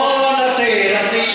on a tera